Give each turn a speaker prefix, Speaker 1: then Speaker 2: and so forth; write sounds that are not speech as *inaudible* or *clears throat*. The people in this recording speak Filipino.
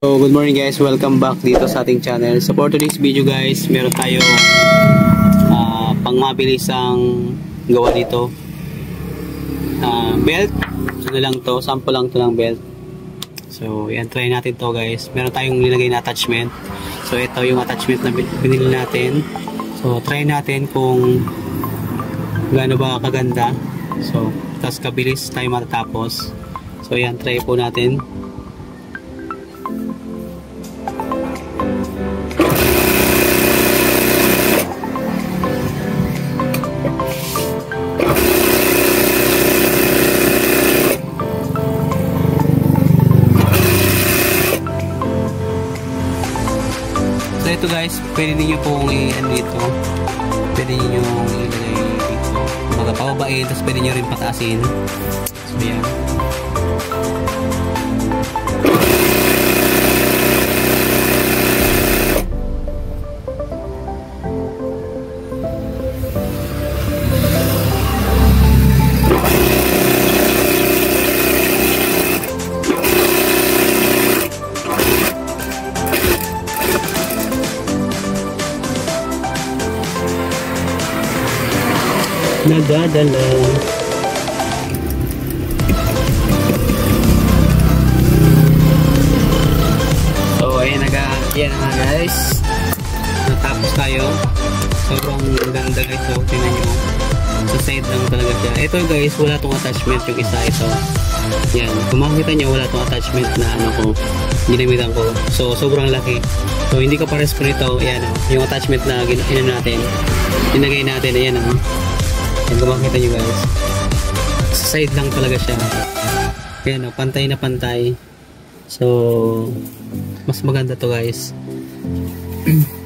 Speaker 1: So, good morning guys. Welcome back dito sa ating channel. So, for today's video guys, meron tayo uh, pang mabilisang gawa dito. Uh, belt. Ano lang to? Sample lang to ng belt. So, yan. Try natin to guys. Meron tayong nilagay na attachment. So, ito yung attachment na binili natin. So, try natin kung gaano ba kaganda. So, tas kabilis tayo matatapos. So, yan. Try po natin. Ito guys, pwede niyo pong i-ano ito. Pwede niyo ilagay dito. Kumbaga pababain, tapos pwede niyo rin pataasin. So yan. Nagadala. So, ayan naga, ayan na guys. Natapos tayo. Sobrang ganda guys. So, tingnan nyo. Sa side lang talaga siya. Ito guys, wala tong attachment yung isa ito. Yan. Kung makikita nyo, wala tong attachment na ano ko, ginamitan ko. So, sobrang laki. So, hindi ko pares po nito. Ayan, oh, yung attachment na ginawa natin. Inagay natin. Ayan, oh. Yan, kung makikita nyo guys. Sa side lang talaga siya. Kaya no, pantay na pantay. So, mas maganda to guys. *clears throat*